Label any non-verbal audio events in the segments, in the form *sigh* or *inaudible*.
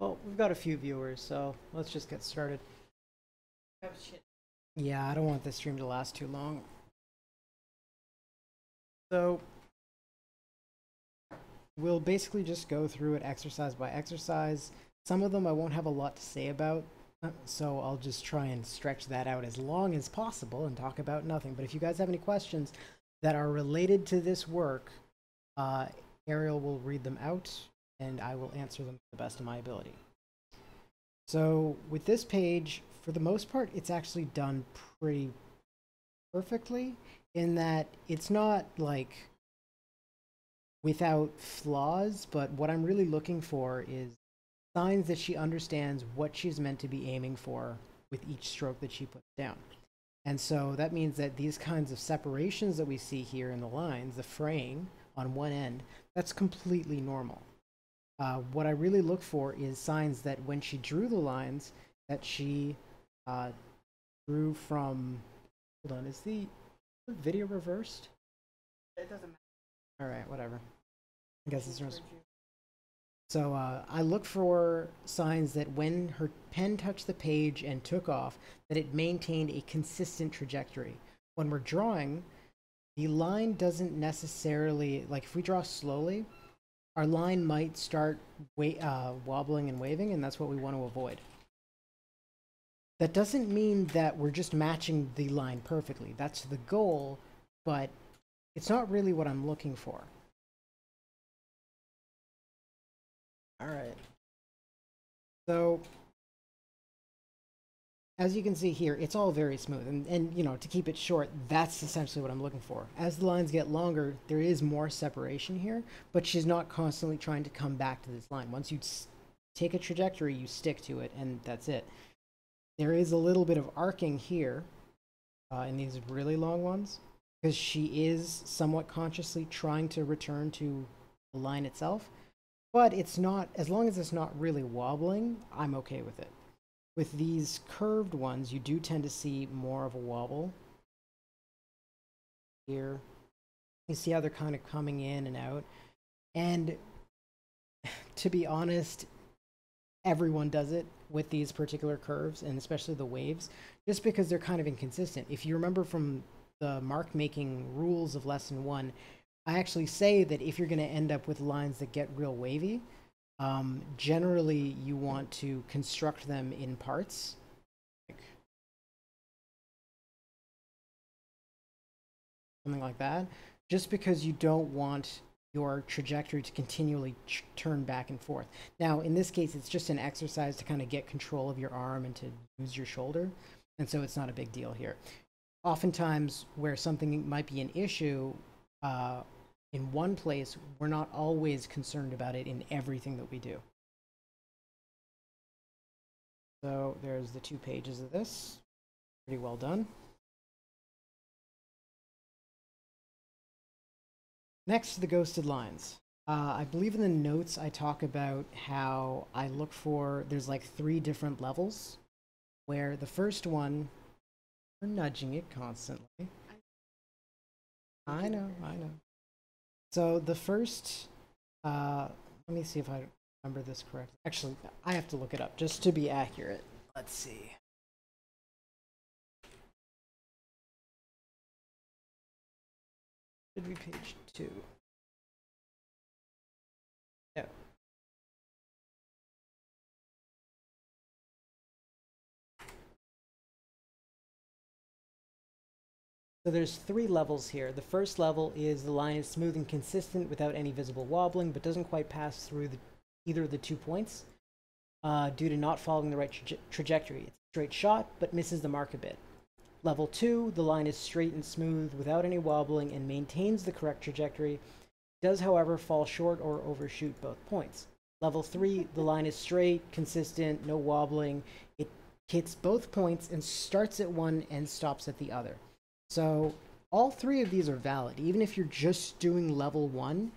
Well, we've got a few viewers, so let's just get started. Oh, shit. Yeah, I don't want this stream to last too long. So, we'll basically just go through it exercise by exercise. Some of them I won't have a lot to say about, uh, so I'll just try and stretch that out as long as possible and talk about nothing. But if you guys have any questions that are related to this work, uh, Ariel will read them out and I will answer them to the best of my ability. So with this page, for the most part, it's actually done pretty perfectly in that it's not like without flaws, but what I'm really looking for is signs that she understands what she's meant to be aiming for with each stroke that she puts down. And so that means that these kinds of separations that we see here in the lines, the fraying on one end, that's completely normal. Uh, what I really look for is signs that when she drew the lines, that she uh, drew from. Hold on, is the video reversed? It doesn't matter. All right, whatever. I guess it's you. So uh, I look for signs that when her pen touched the page and took off, that it maintained a consistent trajectory. When we're drawing, the line doesn't necessarily like if we draw slowly, our line might start uh, wobbling and waving, and that's what we want to avoid. That doesn't mean that we're just matching the line perfectly. That's the goal, but it's not really what I'm looking for. All right. So, as you can see here, it's all very smooth. And, and, you know, to keep it short, that's essentially what I'm looking for. As the lines get longer, there is more separation here, but she's not constantly trying to come back to this line. Once you take a trajectory, you stick to it, and that's it. There is a little bit of arcing here uh, in these really long ones, because she is somewhat consciously trying to return to the line itself but it's not as long as it's not really wobbling i'm okay with it with these curved ones you do tend to see more of a wobble. Here you see how they're kind of coming in and out. And to be honest everyone does it with these particular curves and especially the waves just because they're kind of inconsistent. If you remember from the mark making rules of lesson one I actually say that if you're going to end up with lines that get real wavy, um, generally you want to construct them in parts. Like something like that, just because you don't want your trajectory to continually turn back and forth. Now, in this case, it's just an exercise to kind of get control of your arm and to use your shoulder, and so it's not a big deal here. Oftentimes, where something might be an issue, uh, in one place, we're not always concerned about it in everything that we do. So there's the two pages of this. Pretty well done. Next, the ghosted lines. Uh, I believe in the notes I talk about how I look for, there's like three different levels, where the first one, we're nudging it constantly. I know, I know. So the first, uh, let me see if I remember this correctly. Actually, I have to look it up just to be accurate. Let's see. Should be page two. So there's three levels here. The first level is the line is smooth and consistent without any visible wobbling, but doesn't quite pass through the, either of the two points uh, due to not following the right traje- trajectory. It's a straight shot, but misses the mark a bit. Level two, the line is straight and smooth without any wobbling and maintains the correct trajectory. Does, however, fall short or overshoot both points. Level three, the line is straight, consistent, no wobbling. It hits both points and starts at one and stops at the other. So all three of these are valid. Even if you're just doing level one,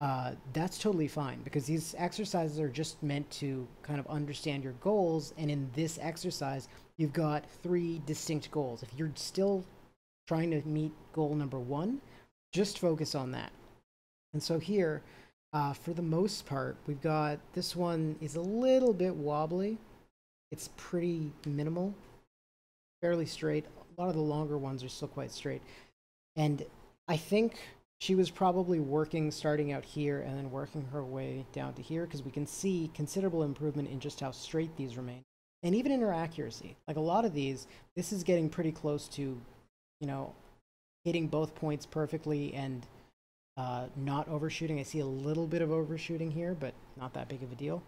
uh, that's totally fine because these exercises are just meant to kind of understand your goals. And in this exercise, you've got three distinct goals. If you're still trying to meet goal number one, just focus on that. And so here, Uh, for the most part, we've got this one is a little bit wobbly. It's pretty minimal, fairly straight. A lot of the longer ones are still quite straight. And I think she was probably working starting out here and then working her way down to here because we can see considerable improvement in just how straight these remain. And even in her accuracy. Like a lot of these, this is getting pretty close to, you know, hitting both points perfectly and uh, not overshooting. I see a little bit of overshooting here, but not that big of a deal.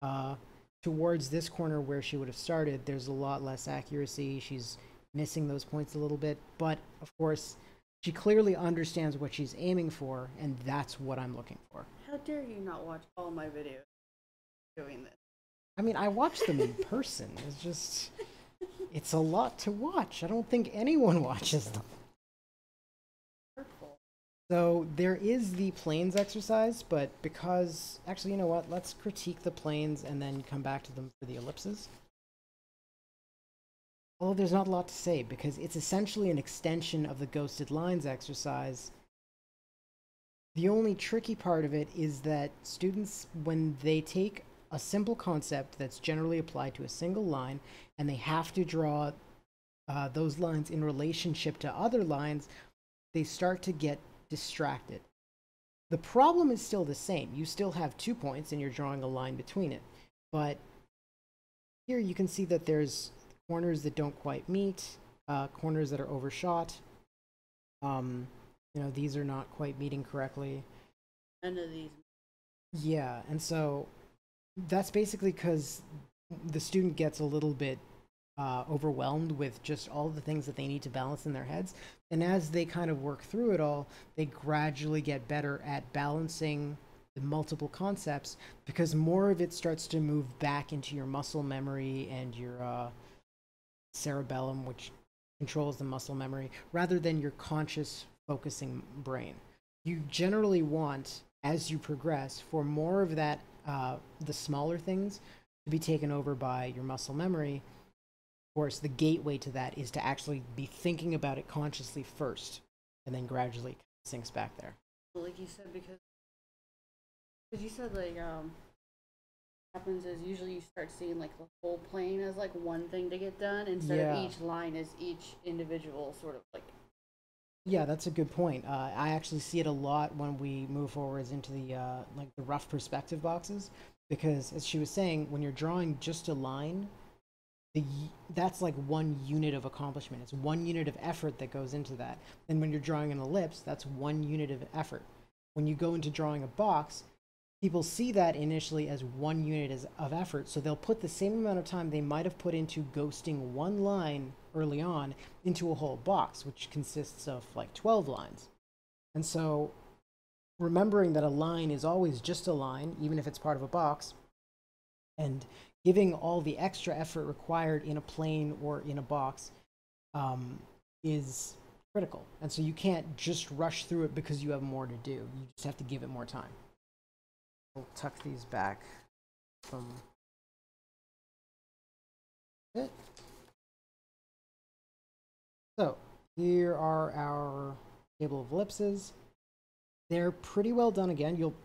Uh, towards this corner where she would have started, there's a lot less accuracy. She's missing those points a little bit, but of course, she clearly understands what she's aiming for, and that's what I'm looking for. How dare you not watch all my videos doing this? I mean, I watch them in person. *laughs* It's just, it's a lot to watch. I don't think anyone *laughs* watches them. So there is the planes exercise, but because actually, you know what? Let's critique the planes and then come back to them for the ellipses. Although there's not a lot to say because it's essentially an extension of the ghosted lines exercise. The only tricky part of it is that students, when they take a simple concept that's generally applied to a single line and they have to draw uh, those lines in relationship to other lines, they start to get distracted. The problem is still the same. You still have two points and you're drawing a line between it. But here you can see that there's corners that don't quite meet, uh, corners that are overshot. Um, you know, these are not quite meeting correctly. None of these. Yeah, and so that's basically because the student gets a little bit uh, overwhelmed with just all the things that they need to balance in their heads. And as they kind of work through it all, they gradually get better at balancing the multiple concepts because more of it starts to move back into your muscle memory and your uh, cerebellum, which controls the muscle memory, rather than your conscious focusing brain. You generally want, as you progress, for more of that, uh, the smaller things, to be taken over by your muscle memory. Of course, the gateway to that is to actually be thinking about it consciously first, and then gradually sinks back there. Like you said, because because you said like um happens is usually you start seeing like the whole plane as like one thing to get done instead Yeah. of each line as each individual sort of like Yeah, that's a good point. Uh, I actually see it a lot when we move forwards into the uh, like the rough perspective boxes, because as she was saying, when you're drawing just a line, the that's like one unit of accomplishment. It's one unit of effort that goes into that. And when you're drawing an ellipse, that's one unit of effort. When you go into drawing a box, people see that initially as one unit as, of effort, so they'll put the same amount of time they might have put into ghosting one line early on into a whole box, which consists of like 12 lines. And so remembering that a line is always just a line, even if it's part of a box, and giving all the extra effort required in a plane or in a box um, is critical. And so you can't just rush through it because you have more to do. You just have to give it more time. We'll tuck these back. So here are our table of ellipses. They're pretty well done again. You'll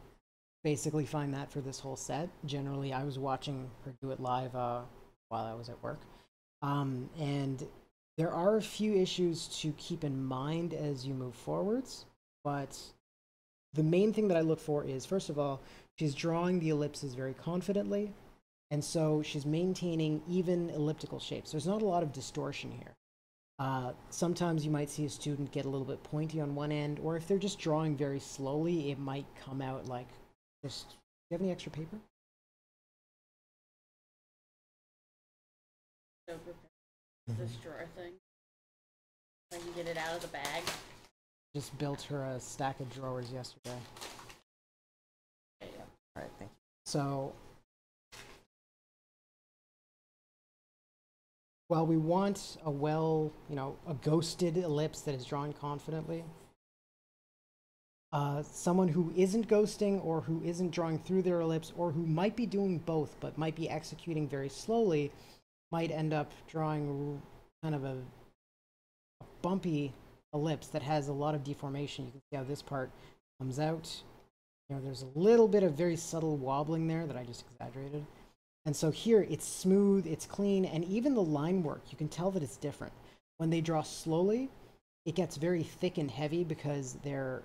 basically find that for this whole set. Generally, I was watching her do it live uh, while I was at work. Um, and there are a few issues to keep in mind as you move forwards, but the main thing that I look for is first of all, she's drawing the ellipses very confidently, and so she's maintaining even elliptical shapes. There's not a lot of distortion here. Uh, sometimes you might see a student get a little bit pointy on one end, or if they're just drawing very slowly, it might come out like just. Do you have any extra paper? so prepared this drawer thing. I can get it out of the bag. Just built her a stack of drawers yesterday. Thank you. So, while we want a well, you know, a ghosted ellipse that is drawn confidently, uh, someone who isn't ghosting or who isn't drawing through their ellipse or who might be doing both but might be executing very slowly might end up drawing kind of a, a bumpy ellipse that has a lot of deformation. You can see how this part comes out You know, there's a little bit of very subtle wobbling there that I just exaggerated. And so here it's smooth, it's clean, and even the line work, you can tell that it's different. When they draw slowly, it gets very thick and heavy because they're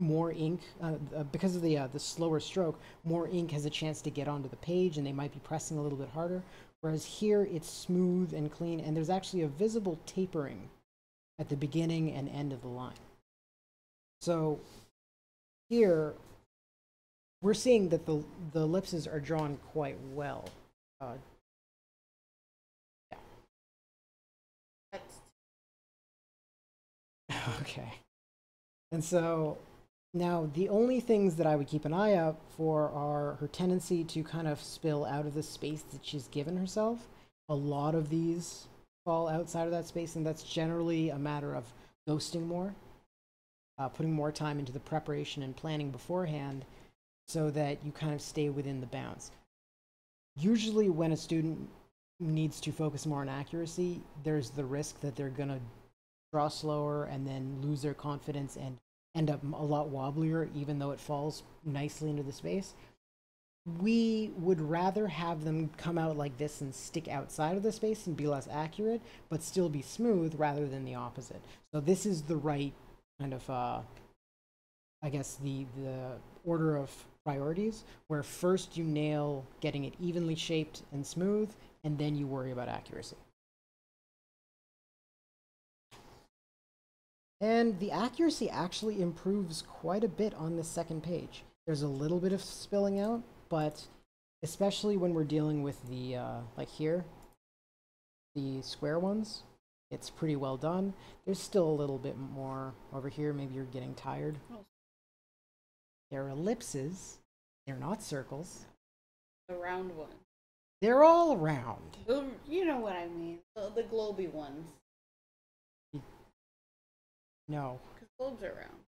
more ink uh, uh, because of the uh, the slower stroke more ink has a chance to get onto the page and they might be pressing a little bit harder whereas here it's smooth and clean and there's actually a visible tapering at the beginning and end of the line so here we're seeing that the the ellipses are drawn quite well uh, That's Okay. And so now the only things that I would keep an eye out for are her tendency to kind of spill out of the space that she's given herself. A lot of these fall outside of that space, and that's generally a matter of ghosting more, uh, putting more time into the preparation and planning beforehand so that you kind of stay within the bounds. Usually, when a student needs to focus more on accuracy, there's the risk that they're going to draw slower and then lose their confidence and end up a lot wobblier even though it falls nicely into the space we would rather have them come out like this and stick outside of the space and be less accurate but still be smooth rather than the opposite so this is the right kind of uh i guess the the order of priorities where first you nail getting it evenly shaped and smooth and then you worry about accuracy And the accuracy actually improves quite a bit on the second page. There's a little bit of spilling out, but especially when we're dealing with the, uh, like here, the square ones, it's pretty well done. There's still a little bit more over here. Maybe you're getting tired. Oh. They're ellipses. They're not circles. the round ones. They're all round. You know what I mean. The, the globy ones. No. Because globes are round.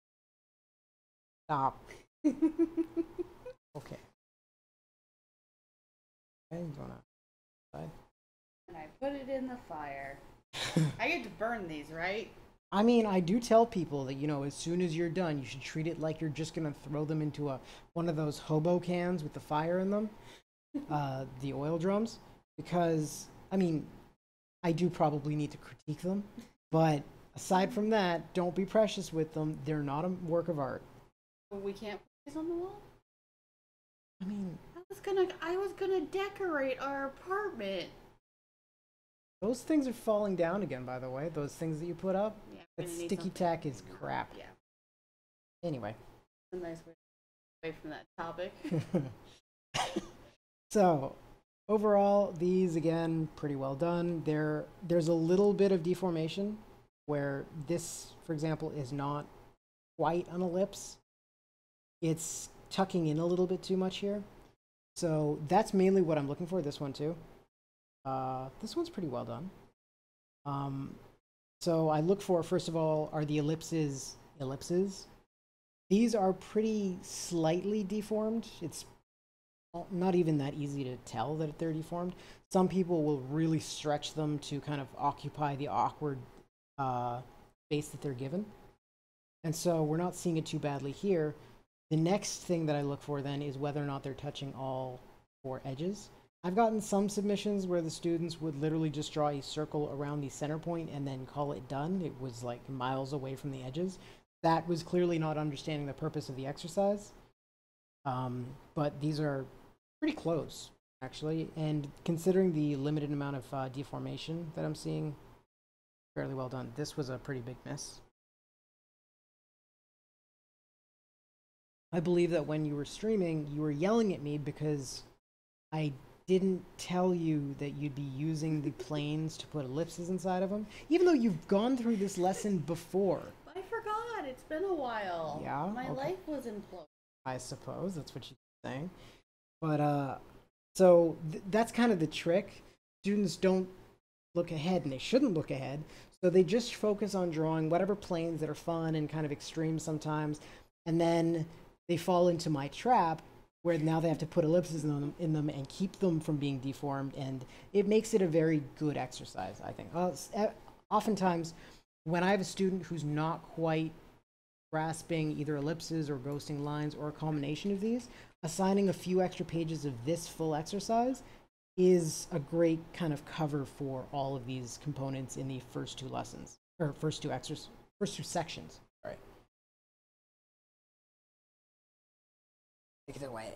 Stop. *laughs* Okay. You wanna side? and I put it in the fire. *laughs* I get to burn these, right? I mean, I do tell people that you know, as soon as you're done, you should treat it like you're just gonna throw them into a one of those hobo cans with the fire in them, *laughs* uh, the oil drums, because I mean, I do probably need to critique them, but aside from that, don't be precious with them. They're not a work of art. But we can't put these on the wall. I mean, I was gonna, I was gonna decorate our apartment. those things are falling down again. By the way, those things that you put up, that we're sticky something- tack is crap. Yeah, Anyway. a nice way away from that topic. *laughs* so overall these again pretty well done. There there's a little bit of deformation where this for example is not quite an ellipse. It's tucking in a little bit too much here. So that's mainly what i'm looking for this one too. Uh, this one's pretty well done. Um, so i look for first of all are the ellipses ellipses these are pretty slightly deformed it's not even that easy to tell that they're deformed. Some people will really stretch them to kind of occupy the awkward uh, space that they're given. And so we're not seeing it too badly here. The next thing that I look for then is whether or not they're touching all four edges. I've gotten some submissions where the students would literally just draw a circle around the center point and then call it done. It was like miles away from the edges. That was clearly not understanding the purpose of the exercise. Um, but these are pretty close, actually. And considering the limited amount of uh, deformation that I'm seeing, fairly well done. This was a pretty big miss. I believe that when you were streaming, you were yelling at me because I didn't tell you that you'd be using the planes to put ellipses inside of them, even though you've gone through this lesson before. I forgot. It's been a while. Yeah? My Okay. life was in flow. I suppose that's what she's saying. But uh, so th- that's kind of the trick. Students don't look ahead, and they shouldn't look ahead. So they just focus on drawing whatever planes that are fun and kind of extreme sometimes, and then they fall into my trap where now they have to put ellipses in them, in them and keep them from being deformed, and it makes it a very good exercise, I think. Uh, oftentimes, when I have a student who's not quite grasping either ellipses or ghosting lines or a combination of these, assigning a few extra pages of this full exercise is a great kind of cover for all of these components in the first two lessons or first two exercises, first two sections. Take it away.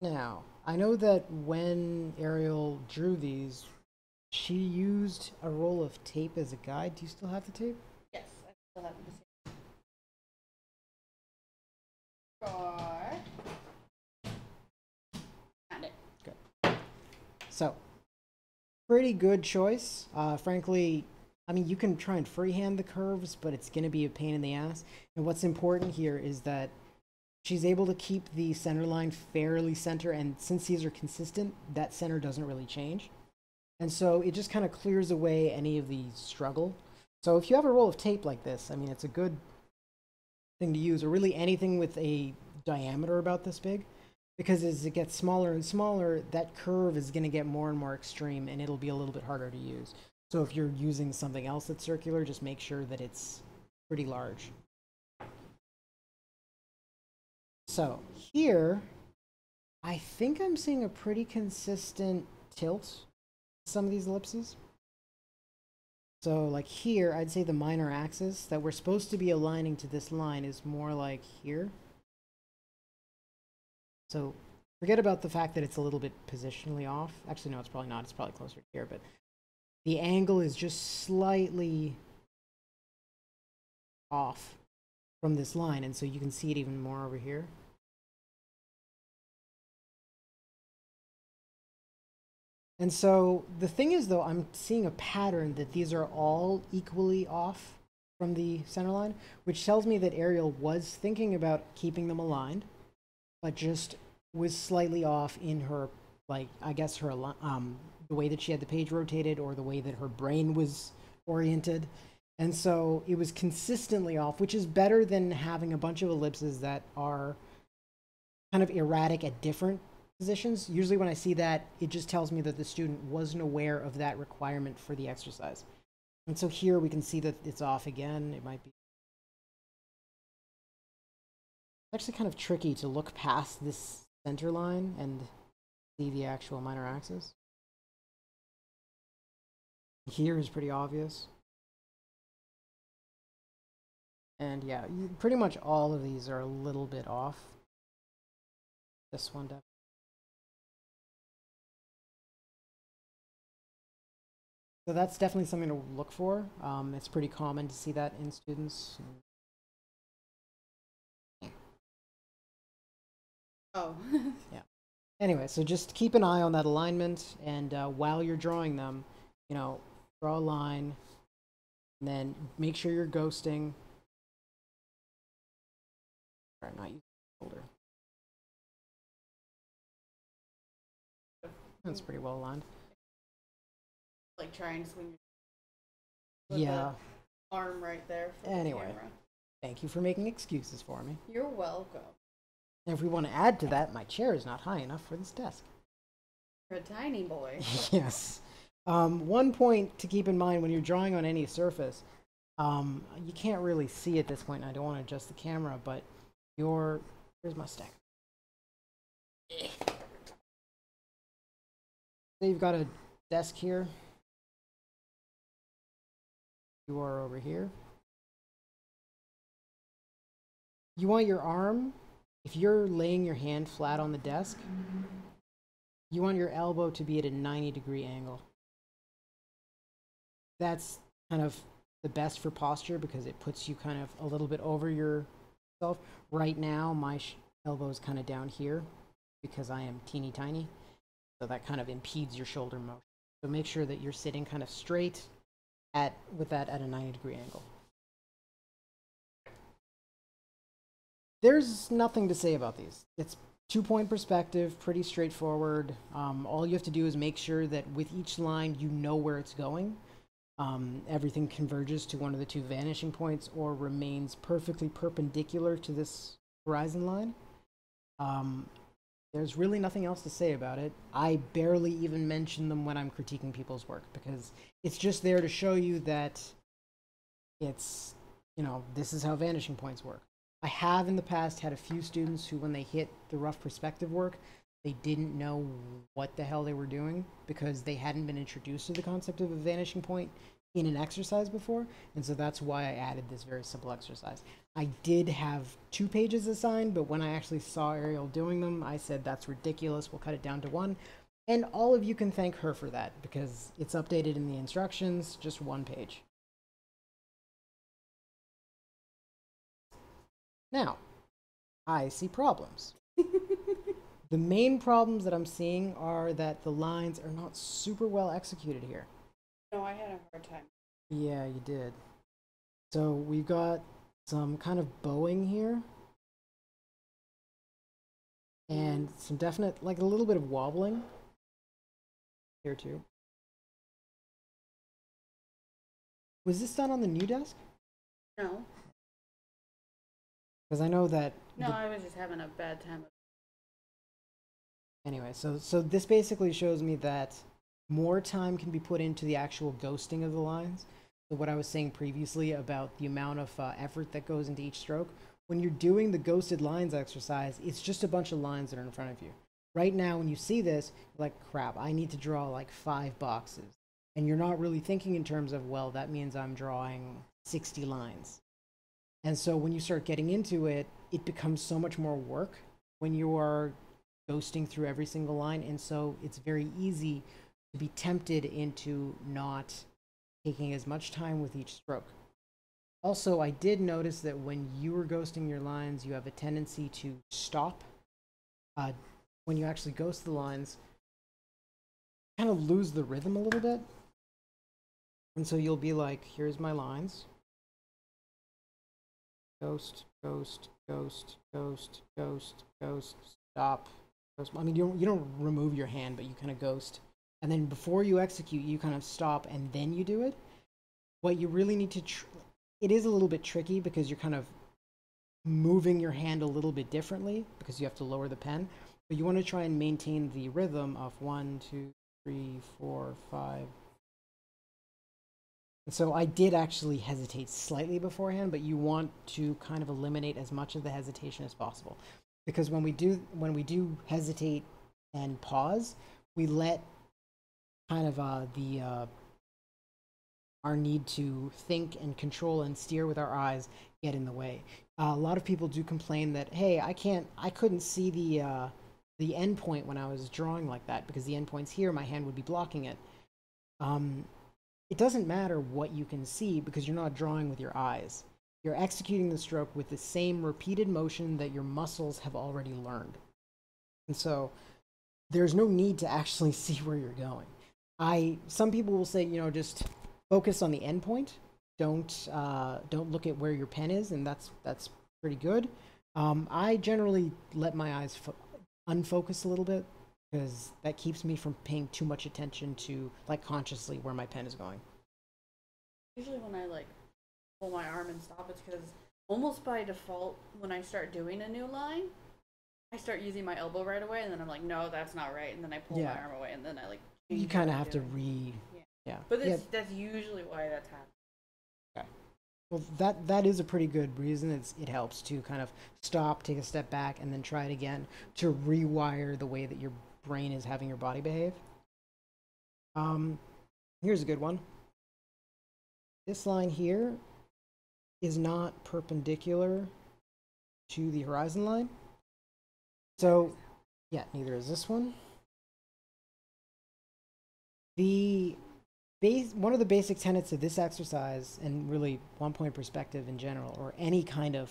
Now, I know that when Ariel drew these, she used a roll of tape as a guide. Do you still have the tape? Yes, I still have the same. Or. Found it. Good. So, pretty good choice. Uh, frankly, I mean, you can try and freehand the curves, but it's going to be a pain in the ass. And what's important here is that she's able to keep the center line fairly center, and since these are consistent, that center doesn't really change. And so it just kind of clears away any of the struggle. So if you have a roll of tape like this, I mean, it's a good thing to use, or really anything with a diameter about this big because as it gets smaller and smaller, that curve is going to get more and more extreme and it'll be a little bit harder to use. So if you're using something else that's circular, just make sure that it's pretty large. So here, I think I'm seeing a pretty consistent tilt some of these ellipses. So like here, I'd say the minor axis that we're supposed to be aligning to this line is more like here. So forget about the fact that it's a little bit positionally off. Actually, no, it's probably not. It's probably closer to here, but the angle is just slightly off from this line, and so you can see it even more over here. And so the thing is, though, I'm seeing a pattern that these are all equally off from the center line, which tells me that Ariel was thinking about keeping them aligned but just was slightly off in her like I guess her um the way that she had the page rotated or the way that her brain was oriented. And so it was consistently off, which is better than having a bunch of ellipses that are kind of erratic at different positions. Usually when I see that, it just tells me that the student wasn't aware of that requirement for the exercise. And so here we can see that it's off again. It might be actually kind of tricky to look past this center line and see the actual minor axis. Here is pretty obvious. And yeah, you, pretty much all of these are a little bit off. This one definitely. So that's definitely something to look for. Um, it's pretty common to see that in students. Oh. *laughs* Yeah. Anyway, so just keep an eye on that alignment, and uh, while you're drawing them, you know, draw a line, and then make sure you're ghosting. Or not using shoulder. That's pretty well aligned. like trying to swing your Yeah. arm right there. For Anyway. The. Thank you for making excuses for me. You're welcome. And if we want to add to that, my chair is not high enough for this desk. You're a tiny boy. *laughs* yes. Um, one point to keep in mind when you're drawing on any surface, um, you can't really see at this point. and I don't want to adjust the camera, but your here's my stack. So you've got a desk here. You are over here. You want your arm, if you're laying your hand flat on the desk, you want your elbow to be at a 90 degree angle. That's kind of the best for posture because it puts you kind of a little bit over yourself. Right now, my elbow is kind of down here because I am teeny tiny. So that kind of impedes your shoulder motion. So make sure that you're sitting kind of straight at with that at a 90 degree angle. There's nothing to say about these. It's two point perspective, pretty straightforward. Um, all you have to do is make sure that with each line you know where it's going. Um, everything converges to one of the two vanishing points or remains perfectly perpendicular to this horizon line. Um, there's really nothing else to say about it. I barely even mention them when I'm critiquing people's work because it's just there to show you that it's, you know, this is how vanishing points work. I have in the past had a few students who, when they hit the rough perspective work, they didn't know what the hell they were doing because they hadn't been introduced to the concept of a vanishing point in an exercise before. And so that's why I added this very simple exercise. I did have two pages assigned, but when I actually saw Ariel doing them, I said, that's ridiculous. We'll cut it down to one. And all of you can thank her for that because it's updated in the instructions, just one page. Now, I see problems. The main problems that I'm seeing are that the lines are not super well executed here. No, I had a hard time. Yeah, you did. So we've got some kind of bowing here. And some definite, like a little bit of wobbling here too. Was this done on the new desk? No, Because I know that. no, I was just having a bad time. Anyway, so so this basically shows me that more time can be put into the actual ghosting of the lines. So what I was saying previously about the amount of uh, effort that goes into each stroke, when you're doing the ghosted lines exercise, it's just a bunch of lines that are in front of you. Right now, when you see this, like, crap, I need to draw like five boxes. And you're not really thinking in terms of, well, that means I'm drawing 60 lines. And so when you start getting into it, it becomes so much more work when you are ghosting through every single line. And so it's very easy to be tempted into not taking as much time with each stroke. Also, I did notice that when you were ghosting your lines, you have a tendency to stop. Uh, when you actually ghost the lines, kind of lose the rhythm a little bit. And so you'll be like, here's my lines. Ghost, ghost, ghost, ghost, ghost, ghost, stop. I mean, you don't, you don't remove your hand, but you kind of ghost. And then before you execute, you kind of stop and then you do it. What you really need to, it is a little bit tricky because you're kind of moving your hand a little bit differently because you have to lower the pen. But you want to try and maintain the rhythm of one, two, three, four, five. And so I did actually hesitate slightly beforehand, but you want to kind of eliminate as much of the hesitation as possible. Because when we do when we do hesitate and pause, we let kind of uh, the uh, our need to think and control and steer with our eyes get in the way. Uh, a lot of people do complain that hey, I can't, I couldn't see the uh, the end point when I was drawing like that because the end point's here, my hand would be blocking it. Um, it doesn't matter what you can see because you're not drawing with your eyes. You're executing the stroke with the same repeated motion that your muscles have already learned. And so there's no need to actually *laughs* see where you're going. I some people will say, you know, just focus on the end point. Don't uh, don't look at where your pen is, and that's that's pretty good. Um, I generally let my eyes fo- unfocus a little bit because that keeps me from paying too much attention to like consciously where my pen is going. Usually when I like pull my arm and stop, it's because almost by default, when I start doing a new line, I start using my elbow right away, and then I'm like, no, that's not right, and then I pull Yeah. my arm away, and then I like. You kind of have to doing. re. Yeah. Yeah. But yeah. that's that's usually why that's happening. Well, that that is a pretty good reason. It's it helps to kind of stop, take a step back, and then try it again to rewire the way that your brain is having your body behave. Um, here's a good one. This line here is not perpendicular to the horizon line. So, yeah, neither is this one. The base, one of the basic tenets of this exercise, and really one point perspective in general, or any kind of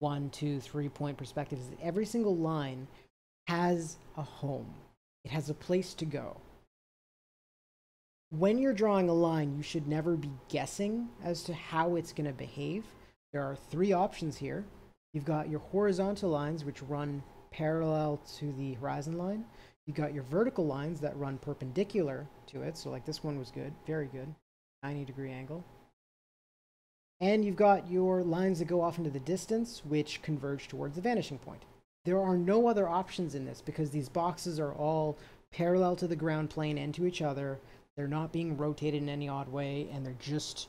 one, two, three point perspective, is that every single line has a home. It has a place to go. When you're drawing a line, you should never be guessing as to how it's going to behave. There are three options here. You've got your horizontal lines, which run parallel to the horizon line. You've got your vertical lines that run perpendicular to it. So, like this one was good, very good, 90 degree angle. And you've got your lines that go off into the distance, which converge towards the vanishing point. There are no other options in this because these boxes are all parallel to the ground plane and to each other. They're not being rotated in any odd way, and they're just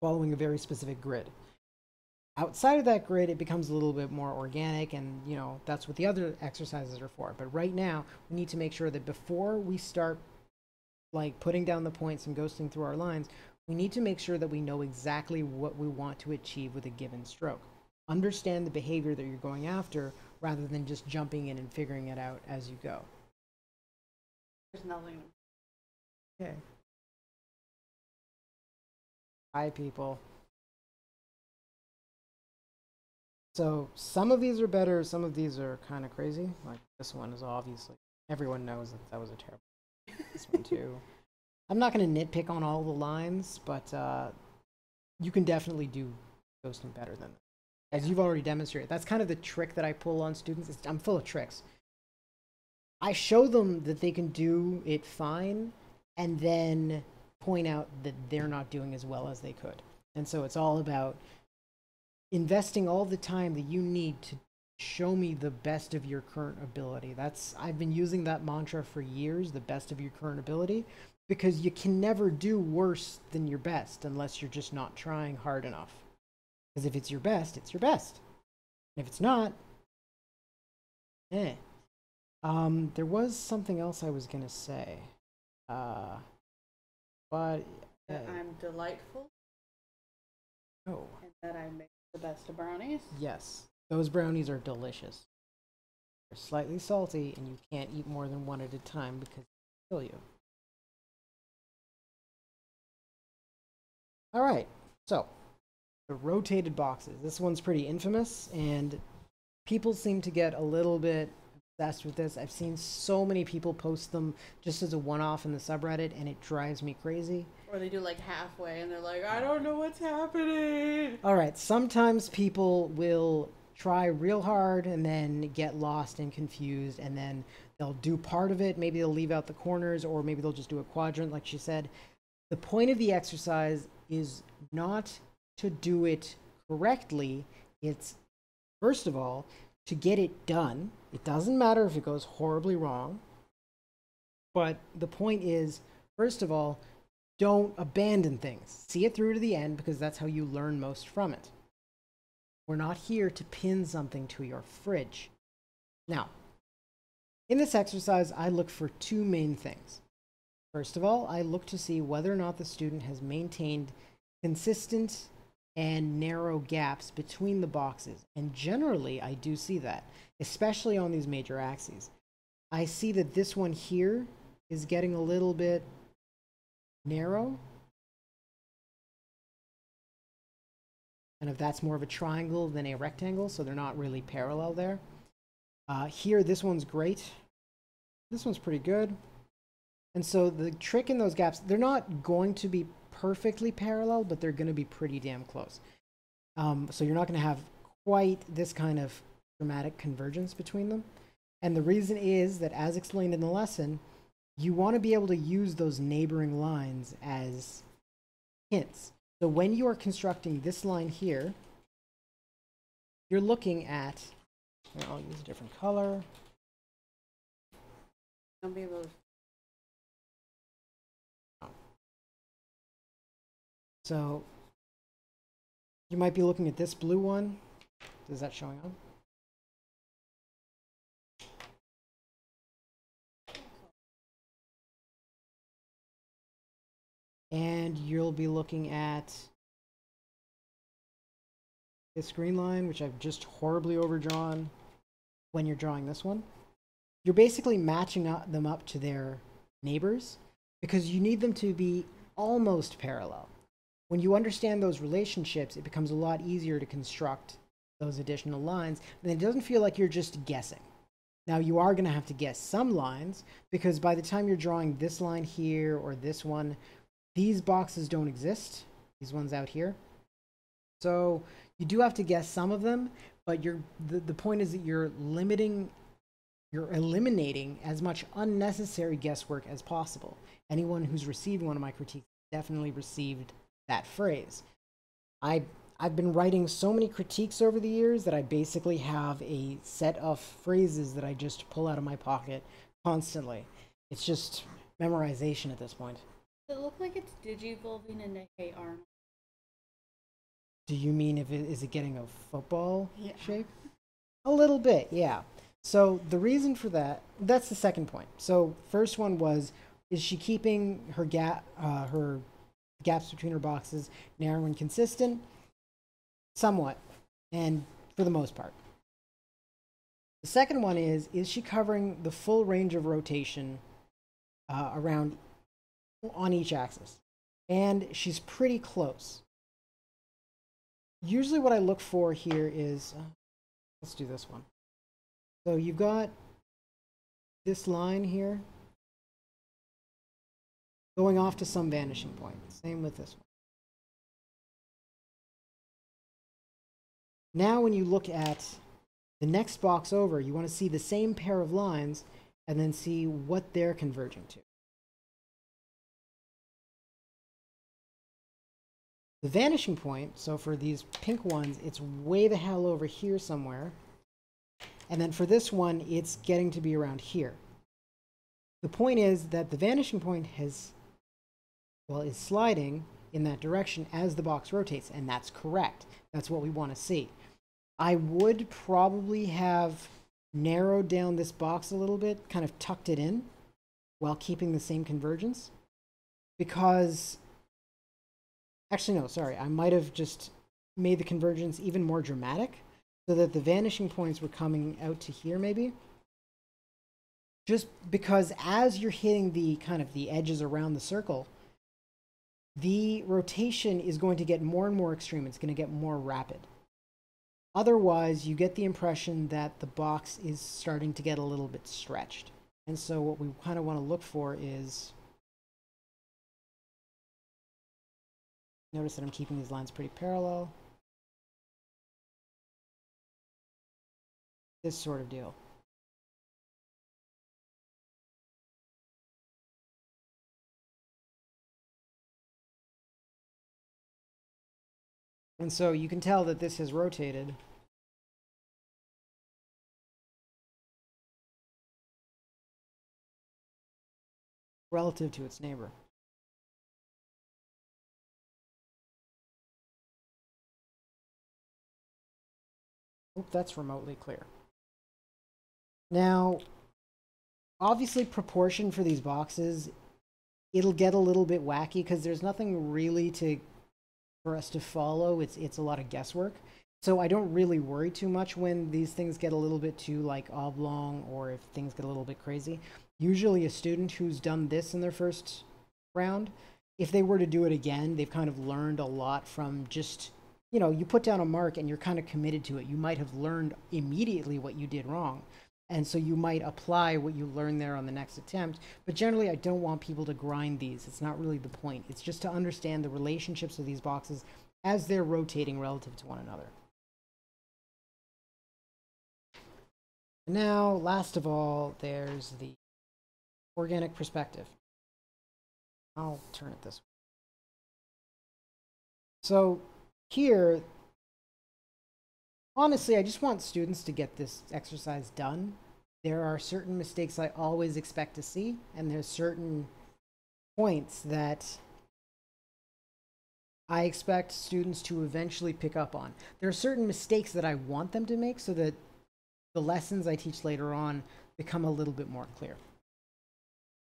following a very specific grid. Outside of that grid, it becomes a little bit more organic, and you know that's what the other exercises are for. But right now, we need to make sure that before we start like putting down the points and ghosting through our lines, we need to make sure that we know exactly what we want to achieve with a given stroke. Understand the behavior that you're going after rather than just jumping in and figuring it out as you go. There's nothing. Okay. Hi, people. So some of these are better, some of these are kind of crazy. Like this one is obviously everyone knows that that was a terrible. *laughs* This one too. I'm not going to nitpick on all the lines, but uh, you can definitely do ghosting better than this. As you've already demonstrated. That's kind of the trick that I pull on students. It's, I'm full of tricks. I show them that they can do it fine and then point out that they're not doing as well as they could. And so it's all about investing all the time that you need to show me the best of your current ability. That's I've been using that mantra for years, the best of your current ability, because you can never do worse than your best unless you're just not trying hard enough. Because if it's your best, it's your best. And if it's not, eh. Um, there was something else I was gonna say, uh, but uh, I'm delightful oh and that I make the best of brownies. yes, those brownies are delicious. They're slightly salty, and you can't eat more than one at a time because they'll kill you. All right, so the rotated boxes. This one's pretty infamous, and people seem to get a little bit obsessed with this. I've seen so many people post them just as a one-off in the subreddit, and it drives me crazy. Or they do like halfway and they're like, I don't know what's happening. All right, sometimes people will try real hard and then get lost and confused, and then they'll do part of it. Maybe they'll leave out the corners, or maybe they'll just do a quadrant, like she said. The point of the exercise is not to do it correctly. It's, first of all, to get it done. It doesn't matter if it goes horribly wrong. But the point is, first of all, don't abandon things. See it through to the end because that's how you learn most from it. We're not here to pin something to your fridge. Now, in this exercise, I look for two main things. First of all, I look to see whether or not the student has maintained consistent and narrow gaps between the boxes. And generally, I do see that, especially on these major axes. I see that this one here is getting a little bit narrow. And if that's more of a triangle than a rectangle, so they're not really parallel there. Uh, here, this one's great. This one's pretty good. And so the trick in those gaps, they're not going to be perfectly parallel, but they're going to be pretty damn close. Um, so you're not going to have quite this kind of dramatic convergence between them. And the reason is that, as explained in the lesson, you want to be able to use those neighboring lines as hints. So when you are constructing this line here, you're looking at, I'll use a different color. Don't be able to So you might be looking at this blue one. Is that showing up? And you'll be looking at this green line, which I've just horribly overdrawn when you're drawing this one. You're basically matching up them up to their neighbors because you need them to be almost parallel when you understand those relationships, it becomes a lot easier to construct those additional lines. And it doesn't feel like you're just guessing. Now, you are going to have to guess some lines because by the time you're drawing this line here or this one, these boxes don't exist. These ones out here. So you do have to guess some of them, but you're, the, the point is that you're limiting, you're eliminating as much unnecessary guesswork as possible. Anyone who's received one of my critiques definitely received that phrase. I I've been writing so many critiques over the years that I basically have a set of phrases that I just pull out of my pocket constantly. It's just memorization at this point. Does it look like it's digivolving into Hey Arnold? Do you mean if it is it getting a football Yeah. shape? A little bit, yeah. So the reason for that that's the second point. So first one was is she keeping her gap uh, her gaps between her boxes narrow and consistent? Somewhat, and for the most part. The second one is is she covering the full range of rotation uh, around on each axis? And she's pretty close. Usually, what I look for here is uh, let's do this one. So you've got this line here going off to some vanishing point. Same with this one. Now, when you look at the next box over, you want to see the same pair of lines and then see what they're converging to. The vanishing point, so for these pink ones, it's way the hell over here somewhere. And then for this one, it's getting to be around here. The point is that the vanishing point has, well, is sliding in that direction as the box rotates, and that's correct. That's what we want to see. I would probably have narrowed down this box a little bit, kind of tucked it in while keeping the same convergence. Because, actually, no, sorry, I might have just made the convergence even more dramatic so that the vanishing points were coming out to here, maybe. Just because as you're hitting the kind of the edges around the circle, the rotation is going to get more and more extreme. It's going to get more rapid. Otherwise, you get the impression that the box is starting to get a little bit stretched. And so what we kind of want to look for is notice that I'm keeping these lines pretty parallel. This sort of deal. And so you can tell that this has rotated. relative to its neighbor. Hope that's remotely clear. Now, obviously proportion for these boxes, it'll get a little bit wacky because there's nothing really to for us to follow. It's it's a lot of guesswork. So I don't really worry too much when these things get a little bit too like oblong or if things get a little bit crazy. Usually a student who's done this in their first round, if they were to do it again, they've kind of learned a lot from just you know, you put down a mark and you're kind of committed to it. You might have learned immediately what you did wrong. And so you might apply what you learned there on the next attempt. But generally, I don't want people to grind these. It's not really the point. It's just to understand the relationships of these boxes as they're rotating relative to one another. Now, last of all, there's the organic perspective. I'll turn it this way. So here, honestly, I just want students to get this exercise done. There are certain mistakes I always expect to see, and there's certain points that I expect students to eventually pick up on. There are certain mistakes that I want them to make so that the lessons I teach later on become a little bit more clear.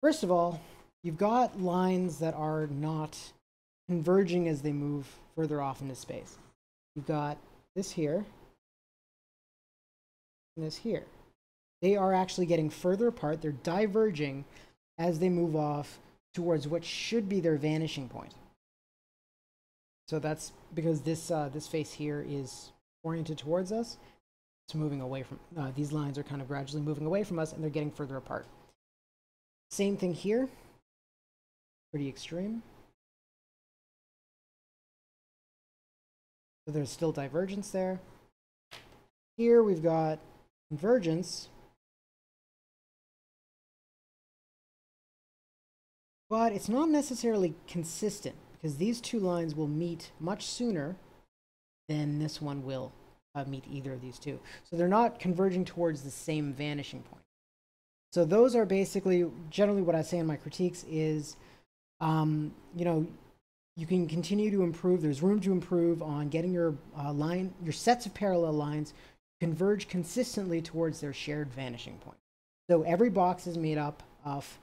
First of all, you've got lines that are not converging as they move further off into space. You've got this here this here. They are actually getting further apart. They're diverging as they move off towards what should be their vanishing point. So that's because this uh, this face here is oriented towards us. It's moving away from uh, these lines are kind of gradually moving away from us, and they're getting further apart. Same thing here. Pretty extreme. So there's still divergence there. Here we've got convergence. But it's not necessarily consistent because these two lines will meet much sooner than this one will uh, meet either of these two. So they're not converging towards the same vanishing point. So those are basically generally what I say in my critiques is, um, you know, you can continue to improve. There's room to improve on getting your uh, line, your sets of parallel lines converge consistently towards their shared vanishing point. So every box is made up of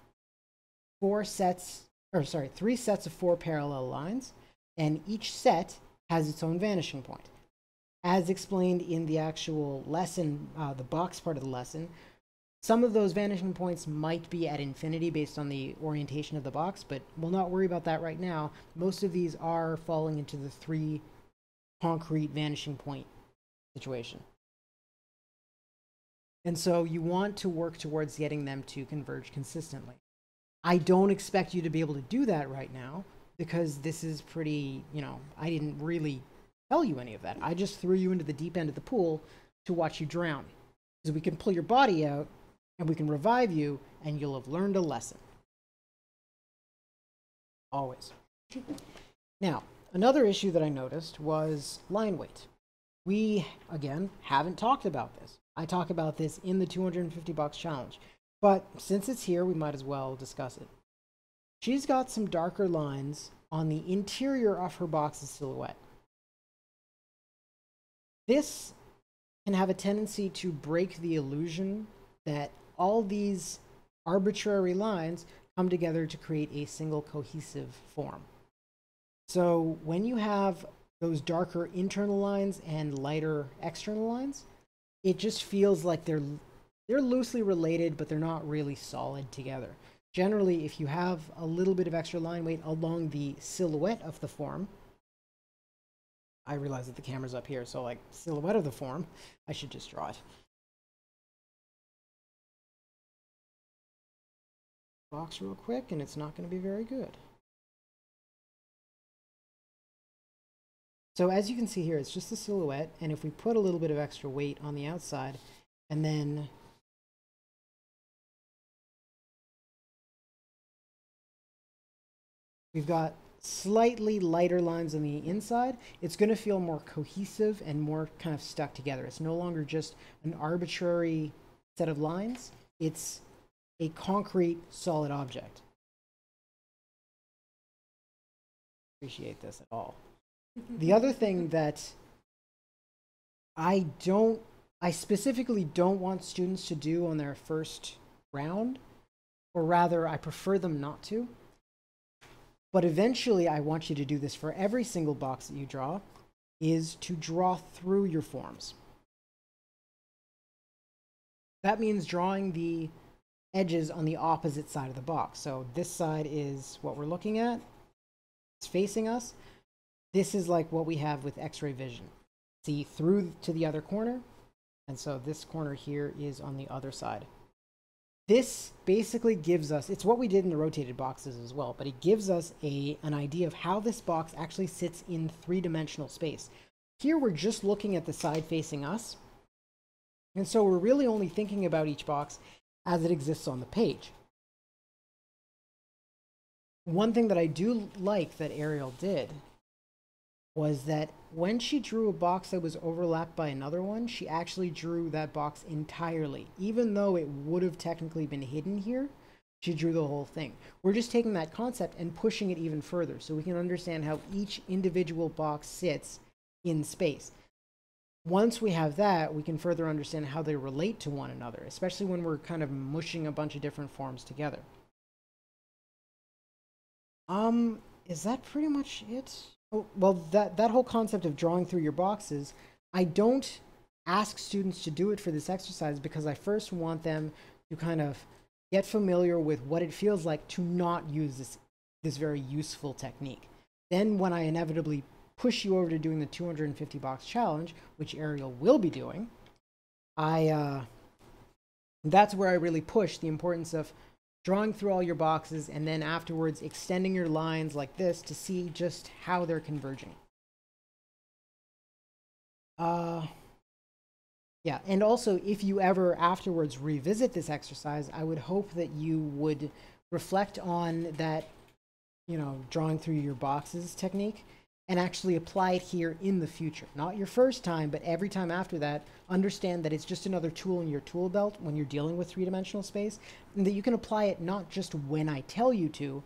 four sets, or sorry, three sets of four parallel lines, and each set has its own vanishing point. As explained in the actual lesson, uh, the box part of the lesson, some of those vanishing points might be at infinity based on the orientation of the box, but we'll not worry about that right now. Most of these are falling into the three concrete vanishing point situation. And so you want to work towards getting them to converge consistently. I don't expect you to be able to do that right now because this is pretty, you know, I didn't really tell you any of that. I just threw you into the deep end of the pool to watch you drown. Because we can pull your body out and we can revive you and you'll have learned a lesson. Always. now, another issue that I noticed was line weight. We, again, haven't talked about this. I talk about this in the 250 box challenge. But since it's here, we might as well discuss it. She's got some darker lines on the interior of her box's silhouette. This can have a tendency to break the illusion that all these arbitrary lines come together to create a single cohesive form. So when you have those darker internal lines and lighter external lines, it just feels like they're they're loosely related, but they're not really solid together. Generally, if you have a little bit of extra line weight along the silhouette of the form, I realize that the camera's up here, so like silhouette of the form, I should just draw it. Box real quick, and it's not going to be very good. So as you can see here, it's just a silhouette, and if we put a little bit of extra weight on the outside, and then we've got slightly lighter lines on the inside, it's going to feel more cohesive and more kind of stuck together. It's no longer just an arbitrary set of lines. It's a concrete, solid object. Appreciate this at all the other thing that I don't, I specifically don't want students to do on their first round, or rather, I prefer them not to. But eventually, I want you to do this for every single box that you draw, is to draw through your forms. That means drawing the edges on the opposite side of the box. So this side is what we're looking at. It's facing us. This is like what we have with X-ray vision. See through to the other corner. And so this corner here is on the other side. This basically gives us, it's what we did in the rotated boxes as well, but it gives us a, an idea of how this box actually sits in three-dimensional space. Here we're just looking at the side facing us. And so we're really only thinking about each box as it exists on the page. One thing that I do like that Ariel did was that when she drew a box that was overlapped by another one, she actually drew that box entirely. Even though it would have technically been hidden here, she drew the whole thing. We're just taking that concept and pushing it even further so we can understand how each individual box sits in space. Once we have that, we can further understand how they relate to one another, especially when we're kind of mushing a bunch of different forms together. Um, is that pretty much it? Oh, well, that, that whole concept of drawing through your boxes, I don't ask students to do it for this exercise because I first want them to kind of get familiar with what it feels like to not use this, this very useful technique. Then when I inevitably push you over to doing the 250 box challenge, which Ariel will be doing, I, uh, that's where I really push the importance of drawing through all your boxes, and then afterwards extending your lines like this to see just how they're converging. Uh, yeah, and also if you ever afterwards revisit this exercise, I would hope that you would reflect on that, you know, drawing through your boxes technique and actually apply it here in the future. Not your first time, but every time after that, understand that it's just another tool in your tool belt when you're dealing with three-dimensional space, and that you can apply it not just when I tell you to,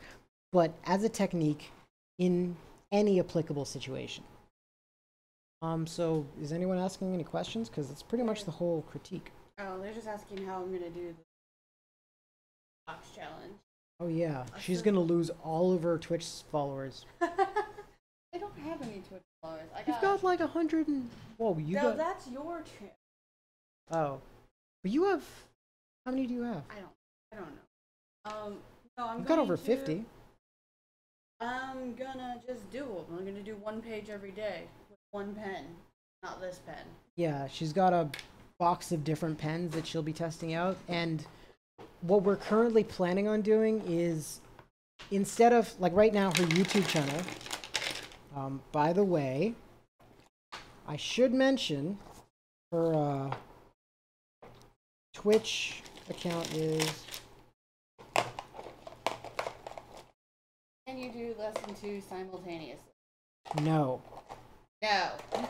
but as a technique in any applicable situation. Um, so is anyone asking any questions? Because it's pretty much the whole critique. Oh, they're just asking how I'm gonna do the box challenge. Oh yeah, she's gonna lose all of her Twitch followers. *laughs* I don't have any Twitch followers. I You've got like a hundred and whoa, you no, got that's your channel. oh, but you have how many do you have? I don't. I don't know. Um, no, I'm. You've got over to- fifty. I'm gonna just do them. I'm gonna do one page every day with one pen, not this pen. Yeah, she's got a box of different pens that she'll be testing out. And what we're currently planning on doing is instead of, like right now, her YouTube channel, um, by the way, I should mention her uh, Twitch account is. Can you do lesson two simultaneously? No. No. *laughs*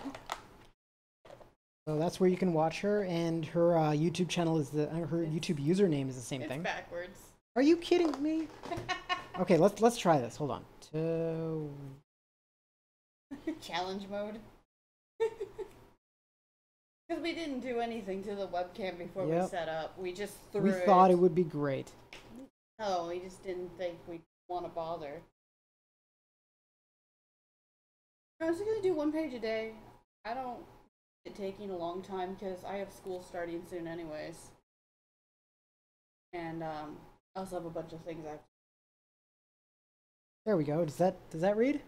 So that's where you can watch her, and her uh, YouTube channel is the uh, her YouTube username is the same it's thing. backwards. Are you kidding me? *laughs* Okay, let's let's try this. Hold on. To *laughs* Challenge mode. *laughs* Because we didn't do anything to the webcam before we set up. We just threw we thought it would be great. Oh, we just didn't think we'd want to bother. I was gonna do one page a day. I don't it taking a long time because I have school starting soon, anyways. And um, I also have a bunch of things I have. There we go. Does that does that read?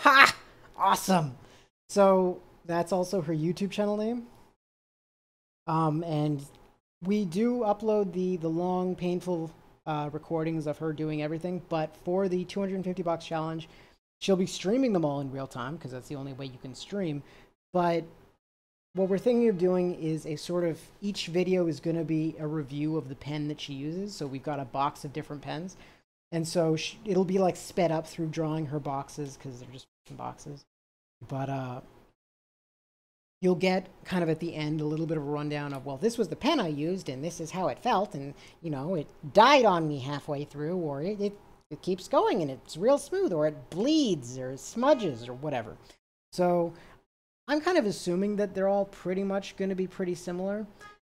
Ha! Awesome. So that's also her YouTube channel name. Um, and we do upload the the long, painful uh, recordings of her doing everything. But for the 250 box challenge, she'll be streaming them all in real time because that's the only way you can stream. But what we're thinking of doing is a sort of each video is going to be a review of the pen that she uses. So we've got a box of different pens. And so sh- it'll be like sped up through drawing her boxes because they're just boxes. But uh, you'll get kind of at the end a little bit of a rundown of, well, this was the pen I used and this is how it felt. And, you know, it died on me halfway through or it, it, it keeps going and it's real smooth or it bleeds or smudges or whatever. So I'm kind of assuming that they're all pretty much going to be pretty similar.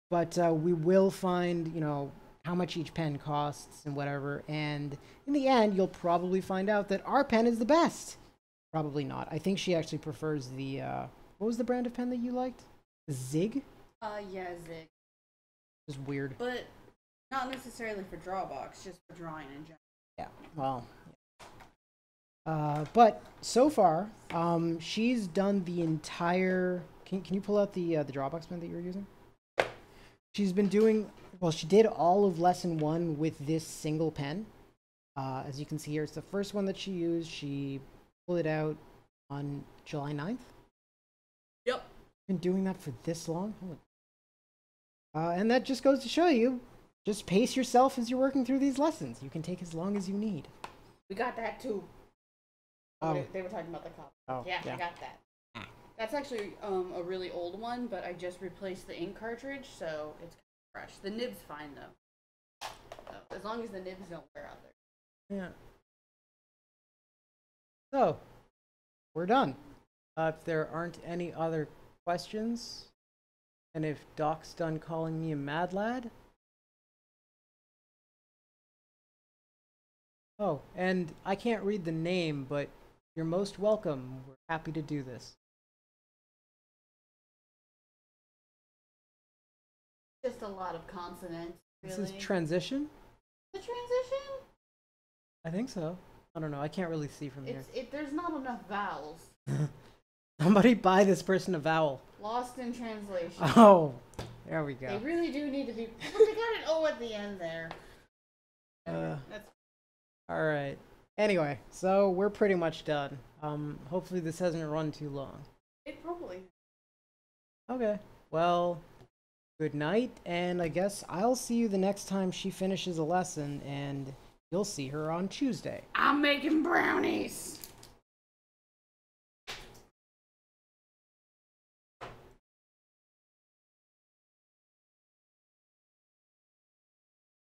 But uh, we will find, you know, how much each pen costs and whatever. And in the end, you'll probably find out that our pen is the best. Probably not. I think she actually prefers the. Uh, what was the brand of pen that you liked? Zig? Uh, yeah, Zig. It was weird. But not necessarily for Drawabox, just for drawing in general. Yeah. Well. yeah. Uh, but so far, um, she's done the entire. Can Can you pull out the uh, the Dropbox pen that you were using? She's been doing. Well, she did all of lesson one with this single pen. Uh, as you can see here, it's the first one that she used. She it out on July 9th. Yep. Been doing that for this long? Holy. Uh, and that just goes to show you, just pace yourself as you're working through these lessons. You can take as long as you need. We got that too. Oh. They, they were talking about the Copic. Oh, yeah, yeah. I got that. That's actually um, a really old one, but I just replaced the ink cartridge, so it's fresh. The nib's fine though. So, as long as the nibs don't wear out there. Yeah. So, we're done. Uh, if there aren't any other questions, and if Doc's done calling me a mad lad. Oh, and I can't read the name, but you're most welcome. We're happy to do this. Just a lot of consonants. Really. This is transition? the transition. I think so. I don't know. I can't really see from here. It's it. There's not enough vowels. *laughs* Somebody buy this person a vowel. Lost in translation. Oh, there we go. They really do need to be. But they got an O at the end there. Uh, That's All right. Anyway, so we're pretty much done. Um, hopefully this hasn't run too long. it. Probably. Okay. Well, good night, and I guess I'll see you the next time she finishes a lesson, and you'll see her on Tuesday. I'm making brownies.